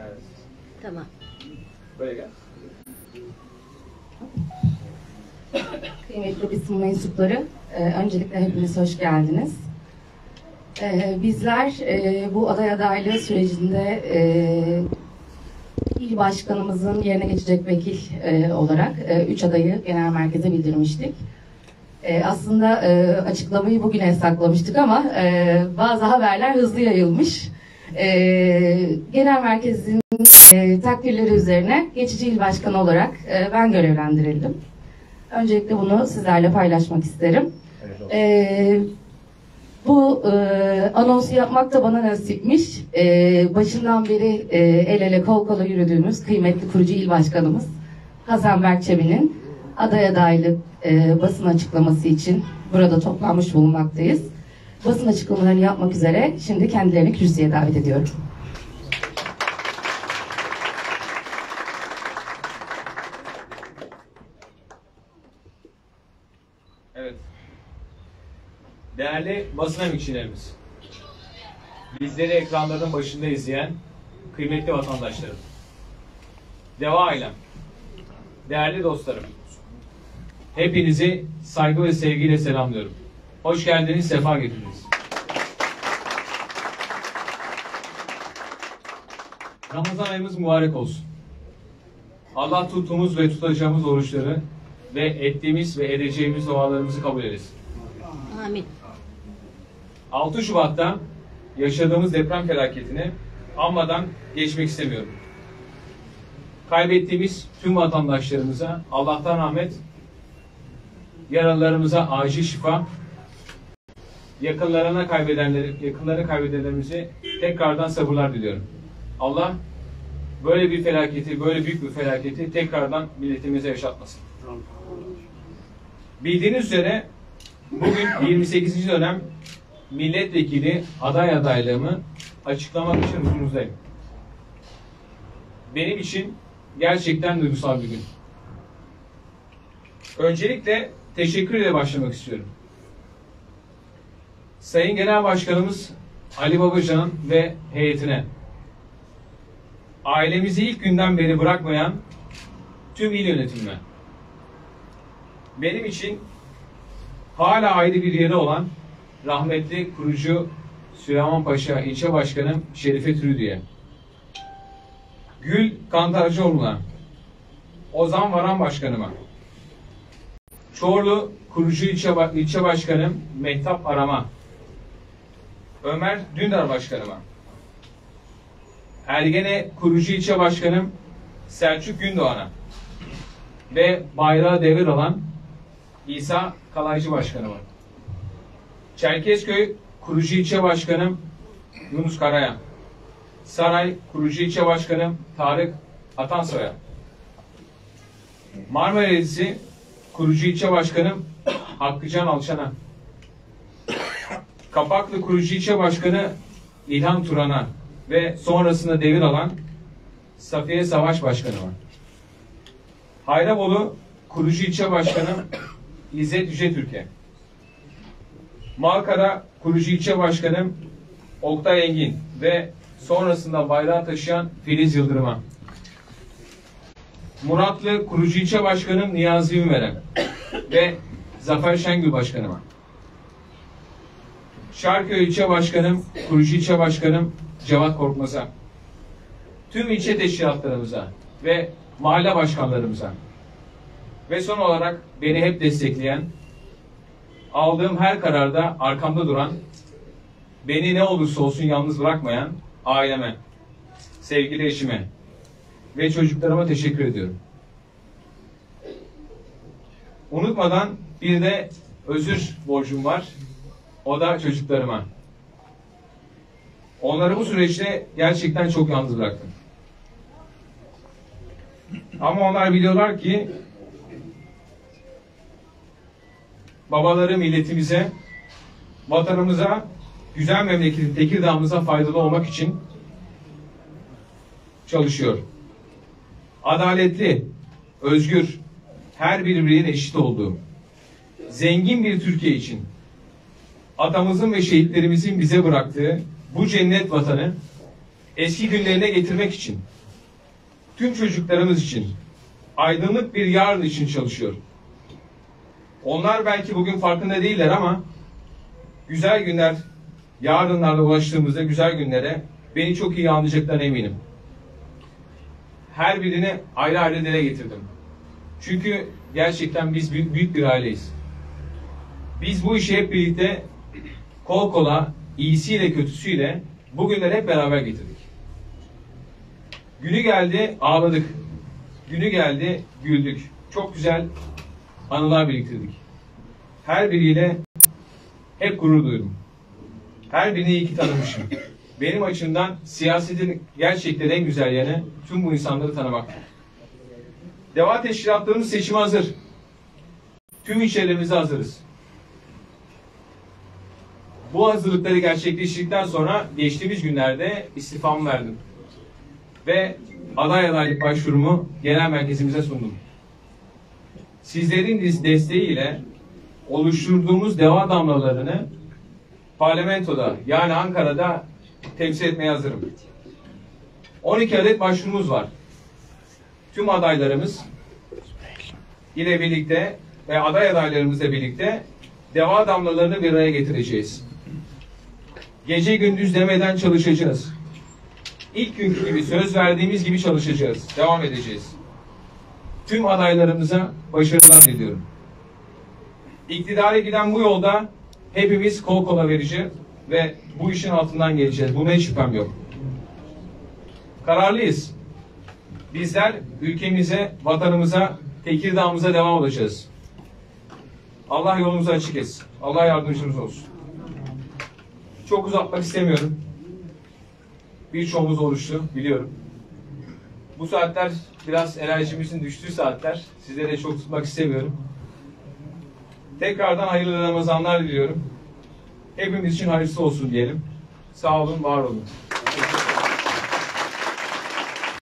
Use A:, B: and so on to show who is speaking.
A: Evet.
B: Tamam.
A: Gel.
C: Kıymetli basın mensupları, e, öncelikle hepiniz hoş geldiniz. E, bizler e, bu aday adaylığı sürecinde il başkanımızın yerine geçecek vekil olarak üç adayı genel merkeze bildirmiştik. E, aslında e, açıklamayı bugüne saklamıştık ama e, bazı haberler hızlı yayılmış. E, genel merkezin e, takdirleri üzerine geçici il başkanı olarak e, ben görevlendirildim. Öncelikle bunu sizlerle paylaşmak isterim.
A: Evet.
C: Ee, bu e, anonsu yapmak da bana nasipmiş. Ee, başından beri e, el ele kol kola yürüdüğümüz kıymetli kurucu il başkanımız Hasan Berkçebi'nin aday adaylık e, basın açıklaması için burada toplanmış bulunmaktayız. Basın açıklamalarını yapmak üzere şimdi kendilerini kürsüye davet ediyorum.
A: Evet. Değerli basın emekçilerimiz, bizleri ekranların başında izleyen kıymetli vatandaşlarım, Deva ailem, değerli dostlarım, hepinizi saygı ve sevgiyle selamlıyorum. Hoş geldiniz, sefa getirdiniz. Ramazan ayımız mübarek olsun. Allah tuttuğumuz ve tutacağımız oruçları ve ettiğimiz ve edeceğimiz dualarımızı kabul eylesin.
B: Amin.
A: 6 Şubat'ta yaşadığımız deprem felaketini anmadan geçmek istemiyorum. Kaybettiğimiz tüm vatandaşlarımıza Allah'tan rahmet, yaralılarımıza acil şifa, yakınlarına kaybedenleri, yakınlarını kaybedenlerimize tekrardan sabırlar diliyorum. Allah böyle bir felaketi, böyle büyük bir felaketi tekrardan milletimize yaşatmasın. Bildiğiniz üzere bugün 28. dönem milletvekili aday adaylığımı açıklamak için huzurunuzdayım. Benim için gerçekten duygusal bir gün. Öncelikle teşekkür ile başlamak istiyorum. Sayın Genel Başkanımız Ali Babacan'ın ve heyetine, ailemizi ilk günden beri bırakmayan tüm il yönetimine, benim için hala ayrı bir yeri olan rahmetli kurucu Süleyman Paşa ilçe başkanım Şerife Türüdü'ye, Gül Kantarcıoğlu'na, Ozan Varan başkanıma, Çorlu kurucu ilçe, ilçe başkanım Mehtap Arama, Ömer Dündar başkanıma, Ergene kurucu ilçe başkanım Selçuk Gündoğan'a ve bayrağı devir alan İsa Kalaycı başkanıma. Çerkezköy kurucu ilçe başkanım Yunus Karaya. Saray kurucu ilçe başkanım Tarık Atansoy'a. Marmara Ezisi kurucu ilçe başkanım Hakkıcan Alçan'a. Kapaklı kurucu ilçe başkanı İlhan Turan'a ve sonrasında devir alan Safiye Savaş başkanıma. Hayrabolu kurucu ilçe başkanım İzzet Yüce Türkiye. Malkara kurucu ilçe başkanım Oktay Engin ve sonrasında bayrağı taşıyan Filiz Yıldırım'a. Muratlı kurucu ilçe başkanım Niyazi Ünver'e ve Zafer Şengül başkanıma. Şarköy ilçe başkanım, kurucu ilçe başkanım Cevat Korkmaz'a. Tüm ilçe teşkilatlarımıza ve mahalle başkanlarımıza ve son olarak beni hep destekleyen, aldığım her kararda arkamda duran, beni ne olursa olsun yalnız bırakmayan aileme, sevgili eşime ve çocuklarıma teşekkür ediyorum. Unutmadan bir de özür borcum var. O da çocuklarıma. Onları bu süreçte gerçekten çok yalnız bıraktım. Ama onlar biliyorlar ki babaları milletimize, vatanımıza, güzel memleketin Tekirdağ'ımıza faydalı olmak için çalışıyor. Adaletli, özgür, her bir bireyin eşit olduğu, zengin bir Türkiye için atamızın ve şehitlerimizin bize bıraktığı bu cennet vatanı eski günlerine getirmek için, tüm çocuklarımız için, aydınlık bir yarın için çalışıyor. Onlar belki bugün farkında değiller ama güzel günler, yarınlarda ulaştığımızda güzel günlere beni çok iyi anlayacaklarına eminim. Her birini ayrı ayrı dile getirdim. Çünkü gerçekten biz büyük, büyük bir aileyiz. Biz bu işi hep birlikte kol kola, iyisiyle kötüsüyle bugünleri hep beraber getirdik. Günü geldi ağladık. Günü geldi güldük. Çok güzel anılar biriktirdik. Her biriyle hep gurur duydum. Her birini iyi ki tanımışım. Benim açımdan siyasetin gerçekten en güzel yanı tüm bu insanları tanımak. Deva teşkilatlarımız seçime hazır. Tüm ilçelerimize hazırız. Bu hazırlıkları gerçekleştirdikten sonra geçtiğimiz günlerde istifamı verdim. Ve aday adaylık başvurumu genel merkezimize sundum. Sizlerin des- desteğiyle oluşturduğumuz deva damlalarını parlamentoda yani Ankara'da temsil etmeye hazırım. 12 adet başvurumuz var. Tüm adaylarımız ile birlikte ve aday adaylarımızla birlikte deva damlalarını bir araya getireceğiz. Gece gündüz demeden çalışacağız. İlk günkü gibi söz verdiğimiz gibi çalışacağız. Devam edeceğiz. Tüm adaylarımıza başarılar diliyorum. İktidara giden bu yolda hepimiz kol kola verici ve bu işin altından geleceğiz. Buna hiç şüphem yok. Kararlıyız. Bizler ülkemize, vatanımıza, Tekirdağ'ımıza devam olacağız. Allah yolumuzu açık etsin. Allah yardımcımız olsun. Çok uzatmak istemiyorum. Birçoğumuz oluştu, biliyorum. Bu saatler biraz enerjimizin düştüğü saatler. Sizlere çok tutmak istemiyorum. Tekrardan hayırlı Ramazanlar diliyorum. Hepimiz için hayırlısı olsun diyelim. Sağ olun, var olun.